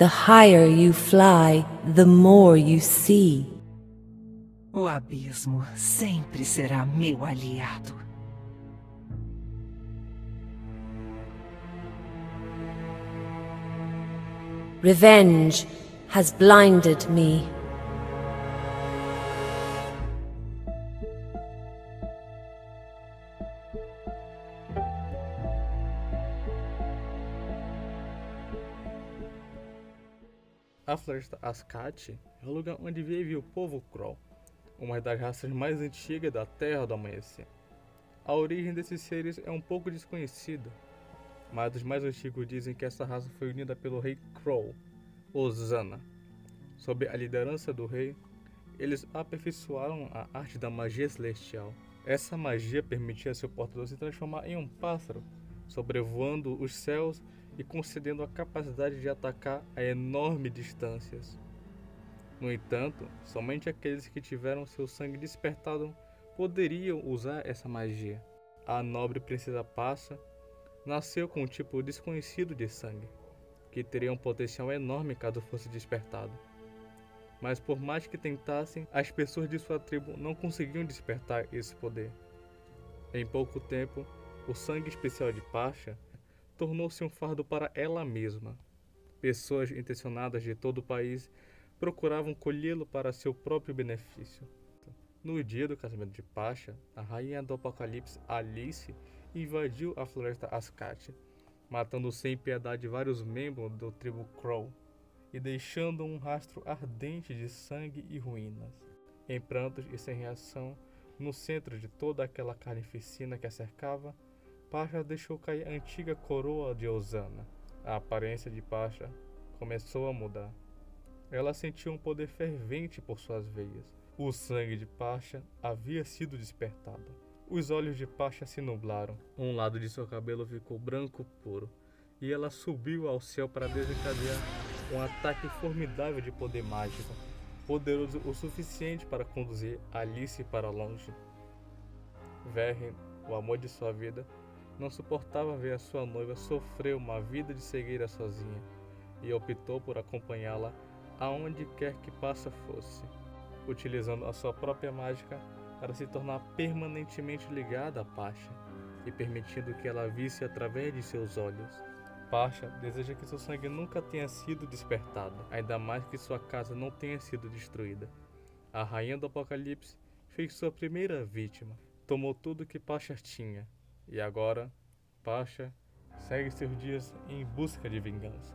The higher you fly, the more you see. O abismo sempre será meu aliado. Revenge has blinded me. A floresta Ascate é o lugar onde vive o povo Kroll, uma das raças mais antigas da Terra do Amanhecer. A origem desses seres é um pouco desconhecida, mas os mais antigos dizem que essa raça foi unida pelo rei Kroll, Osana. Sob a liderança do rei, eles aperfeiçoaram a arte da magia celestial. Essa magia permitia seu portador se transformar em um pássaro, sobrevoando os céus e concedendo a capacidade de atacar a enormes distâncias. No entanto, somente aqueles que tiveram seu sangue despertado poderiam usar essa magia. A nobre princesa Passa nasceu com um tipo desconhecido de sangue, que teria um potencial enorme caso fosse despertado. Mas por mais que tentassem, as pessoas de sua tribo não conseguiam despertar esse poder. Em pouco tempo, o sangue especial de Pasha tornou-se um fardo para ela mesma. Pessoas intencionadas de todo o país procuravam colhê-lo para seu próprio benefício. No dia do casamento de Pasha, a rainha do Apocalipse Alice invadiu a floresta Ascate, matando sem piedade vários membros do tribo Crow e deixando um rastro ardente de sangue e ruínas. Em prantos e sem reação, no centro de toda aquela carnificina que a cercava, Pasha deixou cair a antiga coroa de Osana. A aparência de Pasha começou a mudar. Ela sentiu um poder fervente por suas veias. O sangue de Pasha havia sido despertado. Os olhos de Pasha se nublaram. Um lado de seu cabelo ficou branco puro. E ela subiu ao céu para desencadear um ataque formidável de poder mágico, poderoso o suficiente para conduzir Alice para longe. Verren, o amor de sua vida, não suportava ver a sua noiva sofrer uma vida de cegueira sozinha e optou por acompanhá-la aonde quer que passa fosse, utilizando a sua própria mágica para se tornar permanentemente ligada a Pasha e permitindo que ela visse através de seus olhos. Pasha deseja que seu sangue nunca tenha sido despertado, ainda mais que sua casa não tenha sido destruída. A rainha do Apocalipse fez sua primeira vítima, tomou tudo que Pasha tinha e agora, Pasha segue seus dias em busca de vingança.